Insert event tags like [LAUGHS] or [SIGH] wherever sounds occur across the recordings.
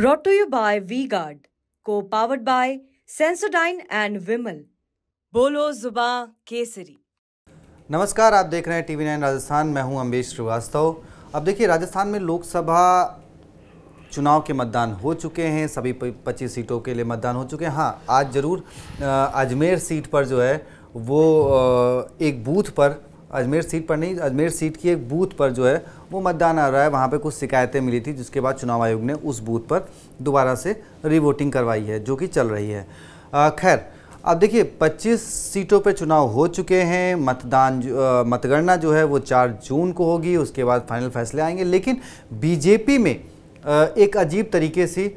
Brought to you by V-Guard, co-powered by Sensodyne and Vimal. बोलो जुबा केसरी। नमस्कार आप देख रहे हैं टीवी नाइन राजस्थान। मैं हूँ अम्बेश श्रीवास्तव। अब देखिए राजस्थान में लोकसभा चुनाव के मतदान हो चुके हैं। सभी 25 सीटों के लिए मतदान हो चुके हैं। हाँ आज ज़रूर अजमेर सीट पर जो है वो एक बूथ पर अजमेर सीट पर नहीं अजमेर सीट की एक बूथ पर जो है वो मतदान आ रहा है, वहाँ पे कुछ शिकायतें मिली थी, जिसके बाद चुनाव आयोग ने उस बूथ पर दोबारा से रिवोटिंग करवाई है, जो कि चल रही है। खैर, अब देखिए 25 सीटों पे चुनाव हो चुके हैं, मतदान मतगणना जो है वो 4 जून को होगी, उसके बाद फाइनल फैसले आएँगे, लेकिन बीजेपी में एक अजीब तरीके से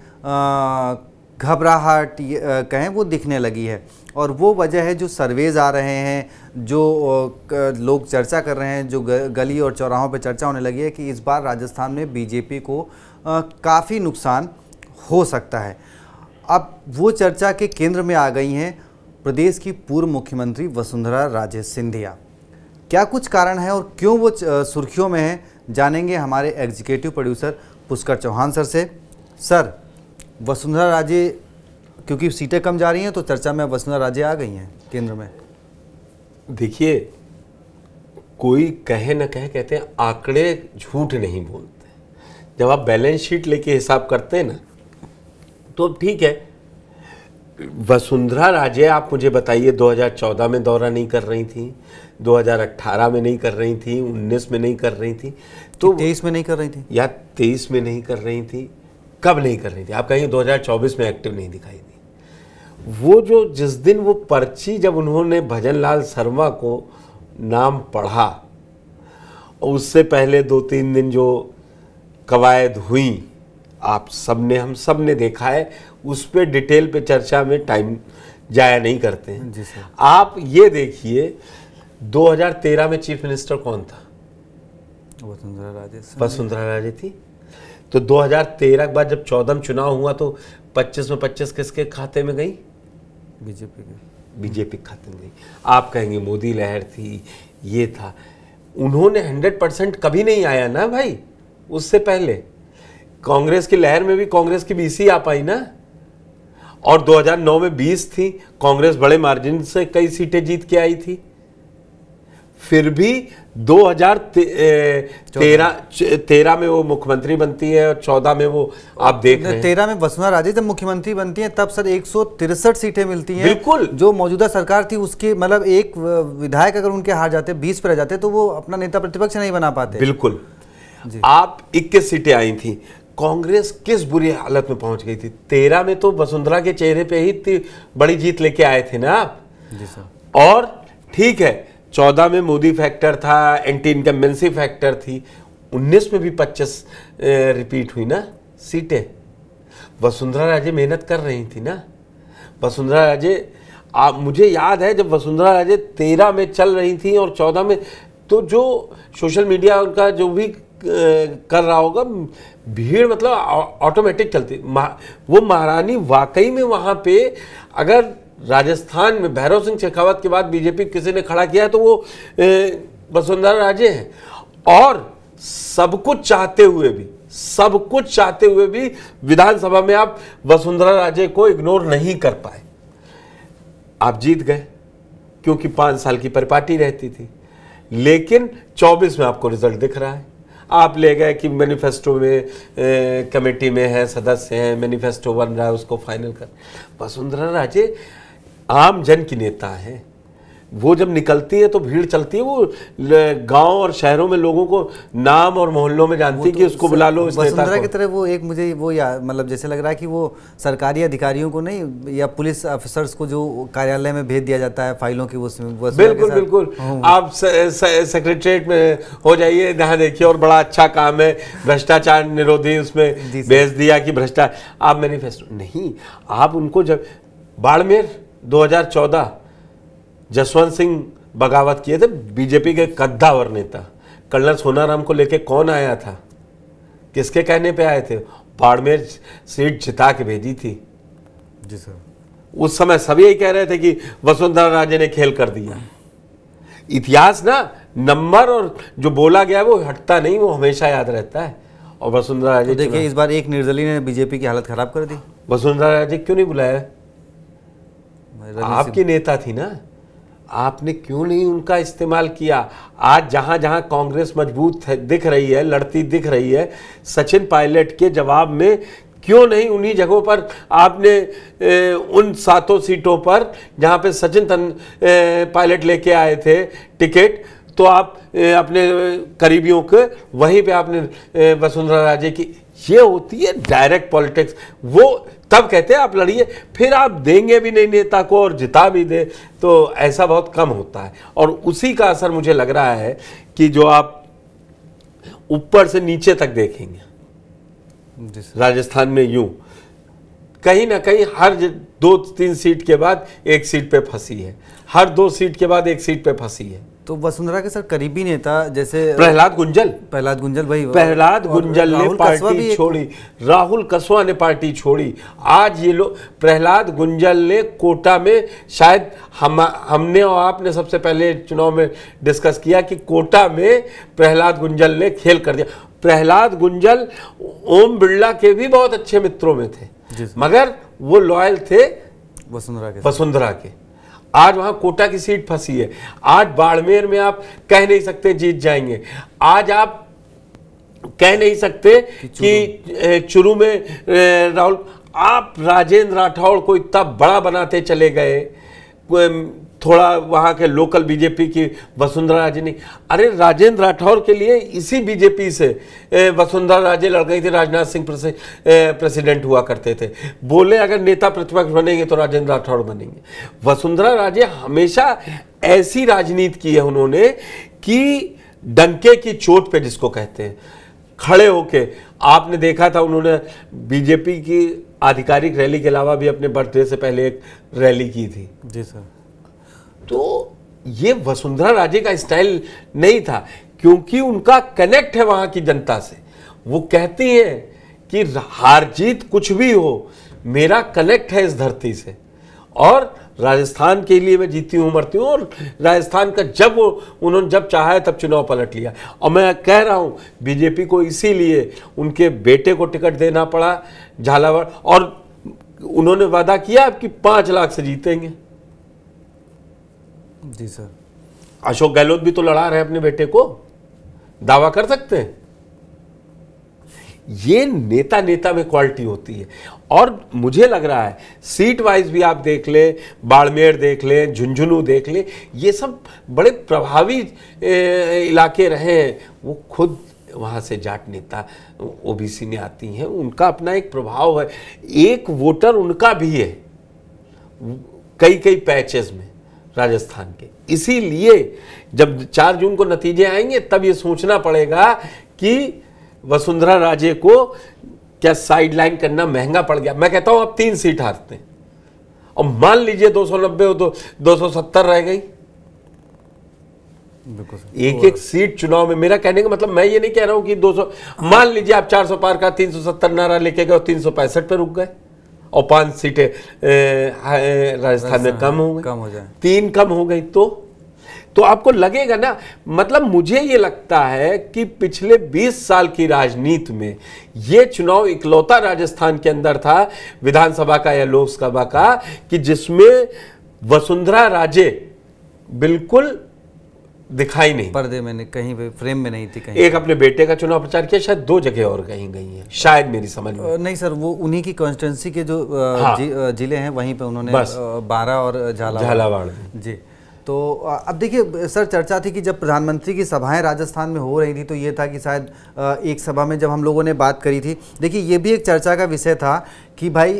घबराहट कहें वो दिखने लगी है। और वो वजह है जो सर्वेज आ रहे हैं, जो लोग चर्चा कर रहे हैं, जो गली और चौराहों पर चर्चा होने लगी है कि इस बार राजस्थान में बीजेपी को काफ़ी नुकसान हो सकता है। अब वो चर्चा के केंद्र में आ गई हैं प्रदेश की पूर्व मुख्यमंत्री वसुंधरा राजे सिंधिया। क्या कुछ कारण है और क्यों वो सुर्खियों में है? जानेंगे हमारे executive producer Pushkar Chauhan sir से। सर, वसुंधरा राजे क्योंकि सीटें कम जा रही हैं तो चर्चा में वसुंधरा राजे आ गई हैं केंद्र में। देखिए कोई कहे ना कहे कहते हैं आंकड़े झूठ नहीं बोलते। जब आप बैलेंस शीट लेके हिसाब करते हैं ना तो ठीक है। वसुंधरा राजे आप मुझे बताइए 2014 में दौरा नहीं कर रही थी 2018 में नहीं कर रही थी 19 में नहीं कर रही थी तो 23 में नहीं कर रही थी। या 23 में नहीं कर रही थी कब नहीं कर रही थी? आप कहेंगे 2024 में एक्टिव नहीं दिखाई दी। वो जो जिस दिन वो पर्ची जब उन्होंने भजन लाल शर्मा को नाम पढ़ा और उससे पहले दो तीन दिन जो कवायद हुई आप सबने हम सबने देखा है उस पर डिटेल पे चर्चा में टाइम जाया नहीं करते हैं। जी आप ये देखिए 2013 में चीफ मिनिस्टर कौन था? वसुंधरा राजे वसुंधरा राजे थी। तो 2013 के बाद जब चौदह चुनाव हुआ तो 25 में 25 किसके खाते में गई? बीजेपी बीजेपी खत्म नहीं। आप कहेंगे मोदी लहर थी, ये था। उन्होंने 100 परसेंट कभी नहीं आया ना भाई, उससे पहले। कांग्रेस की लहर में भी कांग्रेस की बीसी आ पाई ना। और 2009 में 20 थी, कांग्रेस बड़े मार्जिन से कई सीटें जीत के आई थी। फिर भी 2013 तेरह में वो मुख्यमंत्री बनती है और चौदह में वो आप देख रहे हैं। तेरह में वसुंधरा राजे जब मुख्यमंत्री बनती है तब सर एक सीटें मिलती हैं। बिल्कुल। जो मौजूदा सरकार थी उसके मतलब एक विधायक अगर उनके हार जाते बीस पर रह जाते तो वो अपना नेता प्रतिपक्ष नहीं बना पाते। बिल्कुल। आप इक्कीस सीटें आई थी। कांग्रेस किस बुरी हालत में पहुँच गई थी? तेरह में तो वसुंधरा के चेहरे पे ही बड़ी जीत लेके आए थे ना आप? जी सर। और ठीक है चौदह में मोदी फैक्टर था एंटी इनकम्बेंसी फैक्टर थी। उन्नीस में भी पच्चीस रिपीट हुई ना सीटें। वसुंधरा राजे मेहनत कर रही थी ना। वसुंधरा राजे आप मुझे याद है जब वसुंधरा राजे तेरह में चल रही थी और चौदह में तो जो सोशल मीडिया उनका जो भी कर रहा होगा, भीड़ मतलब ऑटोमेटिक चलती। वो महारानी वाकई में वहाँ पे, अगर राजस्थान में भैरव सिंह शेखावत के बाद बीजेपी किसी ने खड़ा किया है तो वो वसुंधरा राजे हैं। और सब कुछ चाहते हुए भी सब कुछ चाहते हुए भी विधानसभा में आप वसुंधरा राजे को इग्नोर नहीं कर पाए। आप जीत गए क्योंकि पाँच साल की परिपाटी रहती थी। लेकिन 24 में आपको रिज़ल्ट दिख रहा है। आप ले गए कि मैनिफेस्टो में ए, कमेटी में है सदस्य हैं मैनिफेस्टो बन रहा है उसको फाइनल कर। वसुंधरा राजे आम जन की नेता है। वो जब निकलती है तो भीड़ चलती है। वो गाँव और शहरों में लोगों को नाम और मोहल्लों में जानती है तो कि उसको बुला लो इस नेता को। की तरह वो एक मुझे वो या मतलब जैसे लग रहा है कि वो सरकारी अधिकारियों को नहीं या पुलिस अफसर्स को जो कार्यालय में भेज दिया जाता है फाइलों की वो बिल्कुल बिल्कुल। हाँ। आप सेक्रेटरीट में हो जाइए। यहाँ देखिए और बड़ा अच्छा काम है। भ्रष्टाचार निरोधी उसमें भेज दिया कि भ्रष्टाचार आप मैनिफेस्टो नहीं आप उनको जब बाड़मेर 2014 जसवंत सिंह बगावत किए थे बीजेपी के कद्दावर नेता। कर्नल सोनाराम को लेके कौन आया था? किसके कहने पे आए थे? बाड़मेर सीट जिता के भेजी थी। जी सर। उस समय सभी यही कह रहे थे कि वसुंधरा राजे ने खेल कर दिया। इतिहास ना नंबर और जो बोला गया वो हटता नहीं वो हमेशा याद रहता है। और वसुंधरा राजे तो देखिए इस बार एक निर्दलीय ने बीजेपी की हालत खराब कर दी। वसुंधरा राजे क्यों नहीं बुलाया? आपकी नेता थी ना? आपने क्यों नहीं उनका इस्तेमाल किया? आज जहाँ जहाँ कांग्रेस मज़बूत दिख रही है लड़ती दिख रही है सचिन पायलट के जवाब में क्यों नहीं उन्हीं जगहों पर आपने ए, उन सातों सीटों पर जहाँ पे सचिन तन पायलट लेके आए थे टिकट तो आप अपने करीबियों के वहीं पे आपने वसुंधरा राजे की ये होती है डायरेक्ट पॉलिटिक्स वो तब कहते हैं आप लड़िए फिर आप देंगे भी नहीं नेता को और जिता भी दे तो ऐसा बहुत कम होता है। और उसी का असर मुझे लग रहा है कि जो आप ऊपर से नीचे तक देखेंगे राजस्थान में यूँ कहीं ना कहीं हर दो तीन सीट के बाद एक सीट पे फंसी है। हर दो सीट के बाद एक सीट पे फंसी है। तो वसुंधरा के सर करीबी नेता जैसे प्रहलाद गुंजल। प्रहलाद गुंजल भाई प्रहलाद गुंजल ने पार्टी छोड़ी राहुल कसवा ने पार्टी छोड़ी। आज ये लोग प्रहलाद गुंजल ने कोटा में शायद हम हमने और आपने सबसे पहले चुनाव में डिस्कस किया कि कोटा में प्रहलाद गुंजल ने खेल कर दिया। प्रहलाद गुंजल ओम बिरला के भी बहुत अच्छे मित्रों में थे। मगर वो लॉयल थे वसुंधरा के। वसुंधरा के। आज वहाँ कोटा की सीट फंसी है। आज बाड़मेर में आप कह नहीं सकते जीत जाएँगे। आज आप कह नहीं सकते कि शुरू चुरू। में राहुल आप राजेंद्र राठौड़ को इतना बड़ा बनाते चले गए। थोड़ा वहाँ के लोकल बीजेपी की वसुंधरा राजे नहीं अरे राजेंद्र राठौड़ के लिए इसी बीजेपी से वसुंधरा राजे लड़ गई थी, राजनाथ सिंह प्रेसिडेंट हुआ करते थे। बोले, अगर नेता प्रतिपक्ष बनेंगे तो राजेंद्र राठौड़ बनेंगे। वसुंधरा राजे हमेशा ऐसी राजनीति की है उन्होंने कि डंके की चोट पे जिसको कहते हैं, खड़े होके। आपने देखा था उन्होंने बीजेपी की आधिकारिक रैली के अलावा भी अपने बर्थडे से पहले एक रैली की थी। जी सर। तो ये वसुंधरा राजे का स्टाइल नहीं था, क्योंकि उनका कनेक्ट है वहाँ की जनता से। वो कहती हैं कि हार जीत कुछ भी हो, मेरा कनेक्ट है इस धरती से। और राजस्थान के लिए मैं जीती हूँ, मरती हूँ, और राजस्थान का जब उन्होंने जब चाहा तब चुनाव पलट लिया। और मैं कह रहा हूँ बीजेपी को इसीलिए उनके बेटे को टिकट देना पड़ा, झालावाड़, और उन्होंने वादा किया कि पाँच लाख से जीतेंगे। जी सर। अशोक गहलोत भी तो लड़ा रहे अपने बेटे को। दावा कर सकते हैं? ये नेता नेता में क्वालिटी होती है। और मुझे लग रहा है, सीट वाइज भी आप देख लें, बाड़मेर देख लें, झुंझुनू देख लें, ये सब बड़े प्रभावी इलाके रहे हैं। वो खुद वहाँ से जाट नेता, ओबीसी में आती हैं, उनका अपना एक प्रभाव है। एक वोटर उनका भी है। कई कई पैचेस में। राजस्थान के। इसीलिए जब चार जून को नतीजे आएँगे तब ये सोचना पड़ेगा कि वसुंधरा राजे को क्या साइडलाइन करना महँगा पड़ गया। मैं कहता हूँ अब तीन सीट हारते हैं। और मान लीजिए 290 हो तो 270 रह गई। एक एक सीट चुनाव में मेरा कहने का मतलब मैं ये नहीं कह रहा हूँ कि 200 मान लीजिए आप 400 पार का 370 नारा लेके गए और तीन पर रुक गए। और पाँच सीटें राजस्थान में कम हो गई। कम हो जाए। तीन कम हो गई तो? तो आपको लगेगा ना मतलब मुझे ये लगता है कि पिछले 20 साल की राजनीति में ये चुनाव इकलौता राजस्थान के अंदर था विधानसभा का या लोकसभा का कि जिसमें वसुंधरा राजे बिल्कुल दिखाई नहीं। पर्दे में नहीं कहीं पे फ्रेम में नहीं थी कहीं। एक अपने बेटे का चुनाव प्रचार किया शायद दो जगह और कहीं गई है। शायद मेरी समझ में। नहीं सर वो उन्हीं की कॉन्स्टिट्यूंसी के जो हाँ। ज़िले हैं वहीं पे उन्होंने बारह और झालावाड़। झालावाड़ जी। तो अब देखिए सर चर्चा थी कि जब प्रधानमंत्री की सभाएँ राजस्थान में हो रही थी तो ये था कि शायद एक सभा में जब हम लोगों ने बात करी थी। देखिए ये भी एक चर्चा का विषय था कि भाई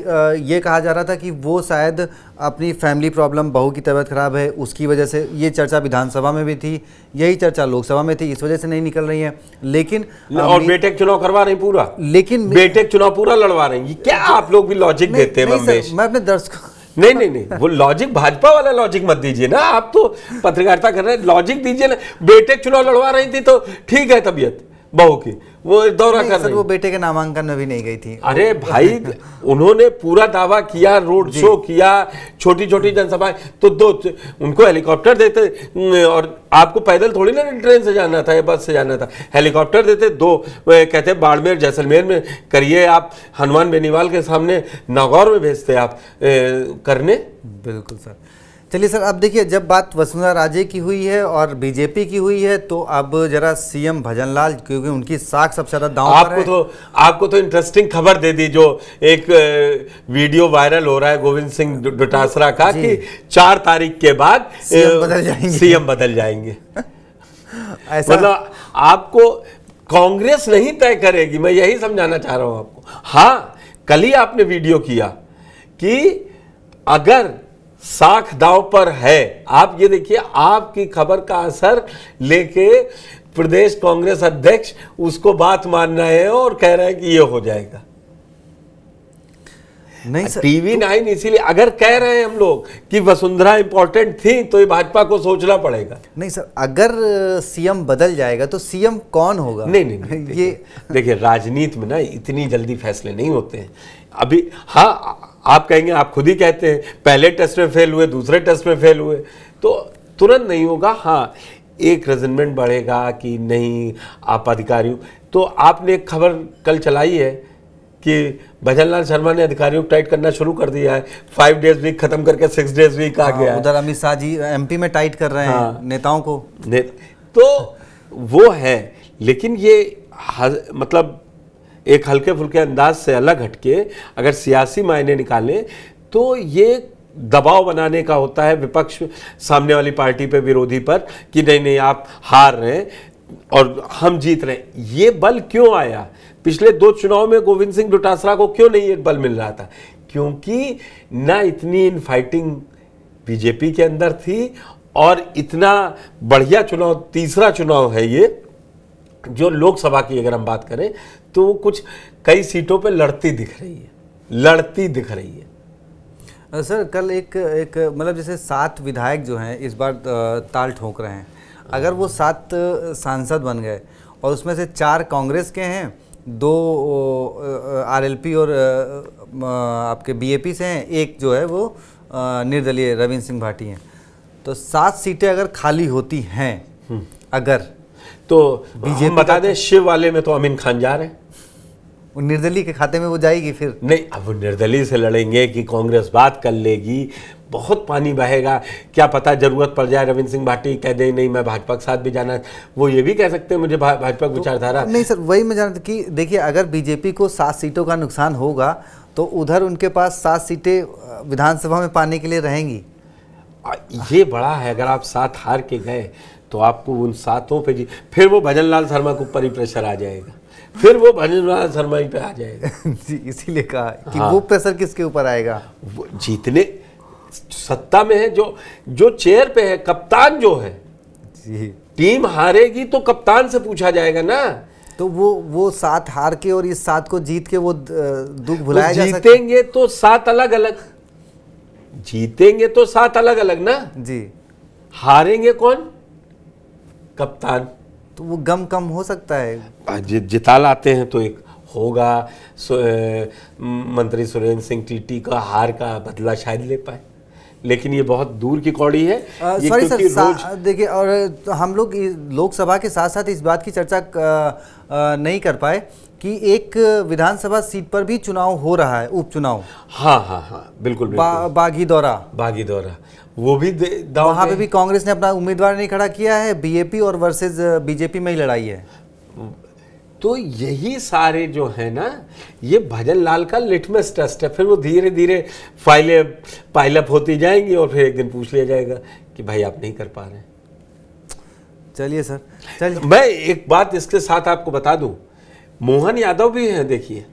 ये कहा जा रहा था कि वो शायद अपनी फैमिली प्रॉब्लम बहू की तबीयत खराब है उसकी वजह से ये चर्चा विधानसभा में भी थी यही चर्चा लोकसभा में थी इस वजह से नहीं निकल रही है। लेकिन और बेटे चुनाव करवा रही पूरा? लेकिन बेटे चुनाव पूरा लड़वा रही हैं। क्या आप लोग भी लॉजिक देते हैं मैं अपने दर्शकों नहीं नहीं नहीं, वो लॉजिक भाजपा वाला लॉजिक मत दीजिए ना। आप तो पत्रकारिता कर रहे हैं लॉजिक दीजिए ना। बेटे चुनाव लड़वा रही थी तो ठीक है तबीयत। बहू की। वो दौरा कर रही वो बेटे के नामांकन में भी नहीं गई थी। अरे भाई [LAUGHS] उन्होंने पूरा दावा किया रोड शो किया छोटी छोटी जनसभाएँ तो दो उनको हेलीकॉप्टर देते और आपको पैदल थोड़ी ना ट्रेन से जाना था या बस से जाना था। हेलीकॉप्टर देते दो कहते बाड़मेर जैसलमेर में करिए आप हनुमान बेनीवाल के सामने नागौर में भेजते आप ए, करने। बिल्कुल सर। चलिए सर अब देखिए जब बात वसुंधरा राजे की हुई है और बीजेपी की हुई है तो अब जरा सीएम भजनलाल क्योंकि उनकी साख सबसे ज़्यादा दांव पर आपको है। तो आपको तो इंटरेस्टिंग खबर दे दी जो एक वीडियो वायरल हो रहा है गोविंद सिंह डोटासरा का कि चार तारीख के बाद सीएम बदल जाएँगे। सीएम बदल जाएँगे। [LAUGHS] ऐसा। मतलब आपको कांग्रेस नहीं तय करेगी मैं यही समझाना चाह रहा हूँ आपको। हाँ कल ही आपने वीडियो किया कि अगर साख दाव पर है। आप ये देखिए, आपकी खबर का असर लेके प्रदेश कांग्रेस अध्यक्ष उसको बात मान रहे हैं और कह रहे हैं कि ये हो जाएगा। नहीं सर टीवी नाइन इसीलिए अगर कह रहे हैं हम लोग कि वसुंधरा इंपॉर्टेंट थी तो ये भाजपा को सोचना पड़ेगा। नहीं सर अगर सीएम बदल जाएगा तो सीएम कौन होगा? नहीं नहीं, नहीं ये ये देखिए राजनीति में ना इतनी जल्दी फैसले नहीं होते हैं। अभी हाँ आप कहेंगे आप खुद ही कहते हैं पहले टेस्ट में फेल हुए दूसरे टेस्ट में फेल हुए तो तुरंत नहीं होगा। हाँ एक रेजनमेंट बढ़ेगा कि नहीं आप अधिकारियों तो आपने एक खबर कल चलाई है कि भजनलाल शर्मा ने अधिकारियों को टाइट करना शुरू कर दिया है। फाइव डेज़ वीक खत्म करके सिक्स डेज़ वीक आ गया हाँ, है उधर अमित शाह जी एमपी में टाइट कर रहे हाँ। हैं। नेताओं को। ने, तो वो है लेकिन ये मतलब एक हल्के फुल्के अंदाज से अलग हटके अगर सियासी मायने निकालें तो ये दबाव बनाने का होता है विपक्ष सामने वाली पार्टी पे विरोधी पर कि नहीं नहीं आप हार रहे हैं और हम जीत रहे हैं। ये बल क्यों आया? पिछले दो चुनाव में गोविंद सिंह डोटासरा को क्यों नहीं एक बल मिल रहा था? क्योंकि ना इतनी इन फाइटिंग बीजेपी के अंदर थी और इतना बढ़िया चुनाव, तीसरा चुनाव है ये, जो लोकसभा की अगर हम बात करें तो वो कुछ कई सीटों पे लड़ती दिख रही है, लड़ती दिख रही है। सर, कल एक एक मतलब जैसे सात विधायक जो हैं, इस बार ताल ठोक रहे हैं। अगर वो सात सांसद बन गए और उसमें से चार कांग्रेस के हैं दो आरएलपी और आपके बीएपी से हैं एक जो है वो निर्दलीय रविंद्र सिंह भाटी हैं। तो सात सीटें अगर खाली होती हैं अगर तो बीजेपी हम बता दें शिव वाले में तो अमीन खान जा रहे हैं। निर्दलीय के खाते में वो जाएगी फिर। नहीं अब निर्दलीय से लड़ेंगे कि कांग्रेस बात कर लेगी बहुत पानी बहेगा। क्या पता ज़रूरत पड़ जाए रविंद्र सिंह भाटी कह दे नहीं मैं भाजपा के साथ भी जाना वो ये भी कह सकते हैं मुझे भा, भाजपा की विचारधारा नहीं सर वही मैं जानता कि देखिए अगर बीजेपी को सात सीटों का नुकसान होगा तो उधर उनके पास सात सीटें विधानसभा में पाने के लिए रहेंगी। ये बड़ा है अगर आप सात हार के गए तो आपको उन सातों पे जी फिर वो भजन लाल शर्मा के ऊपर ही प्रेशर आ जाएगा। फिर वो भजन लाल शर्मा ही पे आ जाएगा। [LAUGHS] जी इसीलिए कहा कि हाँ। वो प्रेशर किसके ऊपर आएगा? वो जीतने सत्ता में है जो जो चेयर पे है कप्तान जो है जी। टीम हारेगी तो कप्तान से पूछा जाएगा ना। तो वो वो सात हार के और इस सात को जीत के वो दुख भुलाया तो जीतेंगे तो सात अलग अलग जीतेंगे तो सात अलग अलग ना। जी। हारेंगे कौन? कप्तान। तो वो गम कम हो सकता है। जि, जिता लाते हैं तो एक होगा। सु, मंत्री सुरेंद्र सिंह टीटी का हार का बदला शायद ले पाए। लेकिन ये बहुत दूर की कौड़ी है। सॉरी सर देखिए और हम लोग लोकसभा के साथ साथ इस बात की चर्चा नहीं कर पाए कि एक विधानसभा सीट पर भी चुनाव हो रहा है उपचुनाव। हाँ हाँ हाँ बिल्कुल बिल्कुल बा, बागी दौरा बागी दौरा वो भी वहाँ पे पे भी कांग्रेस ने अपना उम्मीदवार नहीं खड़ा किया है बीएपी और वर्सेस बीजेपी में ही लड़ाई है। तो यही सारे जो है ना ये भजन लाल का लिटमस टेस्ट है। फिर वो धीरे धीरे फाइलें पाइलअप होती जाएँगी और फिर एक दिन पूछ लिया जाएगा कि भाई आप नहीं कर पा रहे चलिए सर चलिए मैं एक बात इसके साथ आपको बता दूँ। मोहन यादव भी हैं देखिए।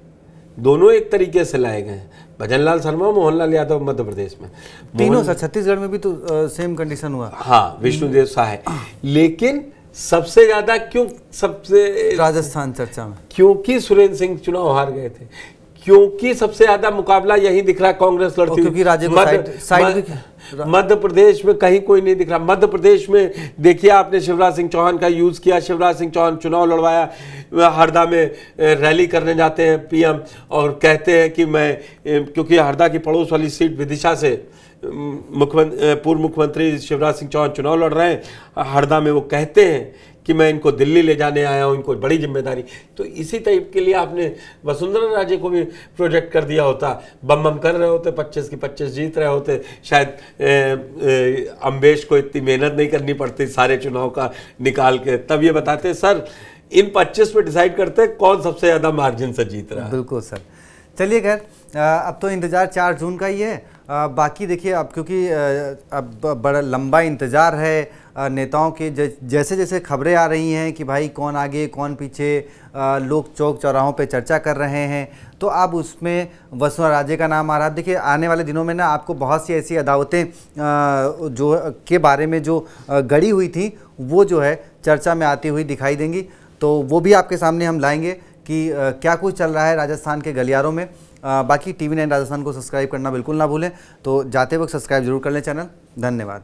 दोनों एक तरीके से लाए गए हैं। भजन लाल शर्मा मोहनलाल यादव मध्य प्रदेश में। तीनों सर छत्तीसगढ़ में भी तो आ, सेम कंडीशन हुआ। हाँ विष्णुदेव शाह लेकिन सबसे ज़्यादा क्यों सबसे राजस्थान चर्चा में। क्योंकि सुरेंद्र सिंह चुनाव हार गए थे। क्योंकि सबसे ज़्यादा मुकाबला यही दिख रहा कांग्रेस लड़ती क्योंकि राज्य मध्य- मध्य- प्रदेश में कहीं कोई नहीं दिख रहा। मध्य प्रदेश में देखिए आपने शिवराज सिंह चौहान का यूज़ किया। शिवराज सिंह चौहान चुनाव लड़वाया। हरदा में रैली करने जाते हैं पीएम और कहते हैं कि मैं क्योंकि हरदा की पड़ोस वाली सीट विदिशा से मुख्यमंत्री पूर्व मुख्यमंत्री शिवराज सिंह चौहान चुनाव लड़ रहे हैं। हरदा में वो कहते हैं कि मैं इनको दिल्ली ले जाने आया हूँ, इनको बड़ी ज़िम्मेदारी। तो इसी टाइप के लिए आपने वसुंधरा राजे को भी प्रोजेक्ट कर दिया होता। बम बम कर रहे होते, पच्चीस की पच्चीस जीत रहे होते। शायद अम्बेश को इतनी मेहनत नहीं करनी पड़ती सारे चुनाव का निकाल के। तब ये बताते सर, इन 25 पे डिसाइड करते कौन सबसे ज़्यादा मार्जिन से जीत रहा है? बिल्कुल, सर। चलिए, खैर अब तो इंतज़ार चार जून का ही है। अ, बाकी देखिए अब क्योंकि अब बड़ा लंबा इंतज़ार है नेताओं के जैसे जैसे खबरें आ रही हैं कि भाई कौन आगे कौन पीछे लोग चौक चौराहों पे चर्चा कर रहे हैं तो अब उसमें वसुंधरा राजे का नाम आ रहा है। देखिए आने वाले दिनों में ना आपको बहुत सी ऐसी अदावतें जो के बारे में जो गढ़ी हुई थी वो जो है चर्चा में आती हुई दिखाई देंगी। तो वो भी आपके सामने हम लाएँगे कि क्या कुछ चल रहा है राजस्थान के गलियारों में। अ, बाकी टीवी नाइन राजस्थान को सब्सक्राइब करना बिल्कुल ना भूलें। तो जाते वक्त सब्सक्राइब ज़रूर कर लें चैनल। धन्यवाद।